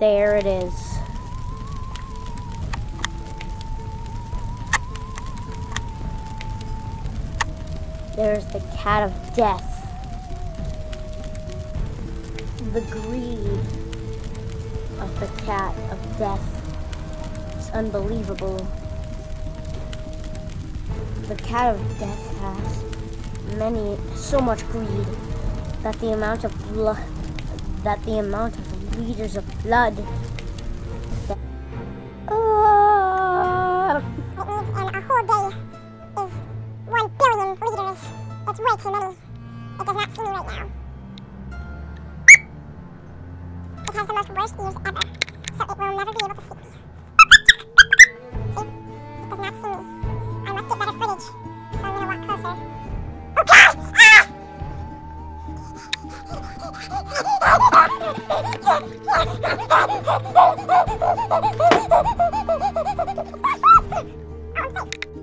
There it is. There's the cat of death. The greed of the cat of death It's unbelievable. The cat of death has many, so much greed that the amount of blood, that the amount of liters of blood. That, Ah! In a whole day is one billion liters. It's way too many. It does not see me right now. It has the most worst ears ever, so it will never be able to. See? I'm sorry.